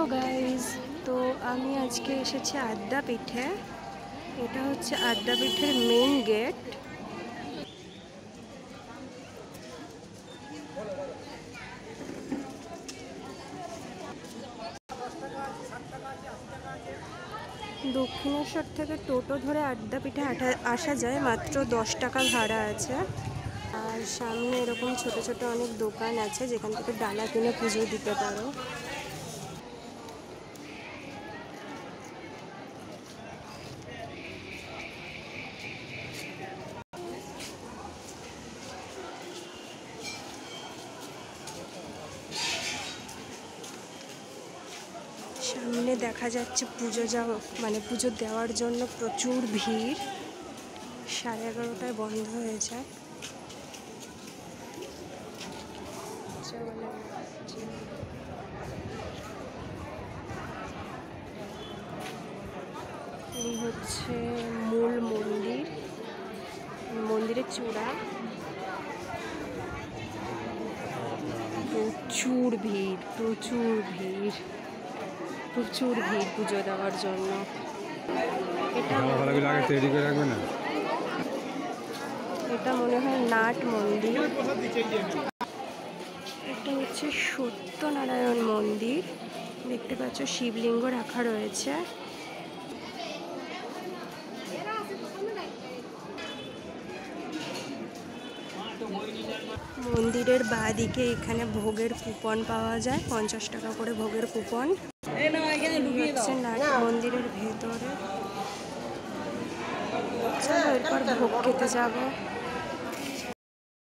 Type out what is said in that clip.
Hello guys তো আমি আজকে এসেছি আদ্যা পিঠে। এটা হচ্ছে আদ্যা পিঠের মেইন গেট দক্ষিণেশ্বর থেকে টোটো ধরে আড্ডা পিঠে আসা যায়, মাত্র দশ টাকা ভাড়া আছে। আর সামনে এরকম ছোট ছোট অনেক দোকান আছে, যেখান থেকে ডালা কিনে পুজো দিতে পারো। সামনে দেখা যাচ্ছে পুজো যাওয়া মানে পুজো দেওয়ার জন্য প্রচুর ভিড়। সাড়ে এগারোটায় বন্ধ হয়ে যায়। এই হচ্ছে মূল মন্দির, মন্দিরের চূড়া। প্রচুর ভিড় প্রচুর ভিড়। প্রচুর ভিড় পুজো দেওয়ার জন্য। এটা মনে হয় নাট মন্দির। এটা হচ্ছে সত্যনারায়ণ মন্দির। দেখতে পাচ্ছ শিবলিঙ্গ রাখা রয়েছে। মন্দিরের বাঁদিকে এখানে ভোগের কুপন পাওয়া যায় পঞ্চাশ টাকা করে ভোগের কুপন। হচ্ছে নাট মন্দিরের ভেতরে। চলো এরপর ভোগ খেতে যাব।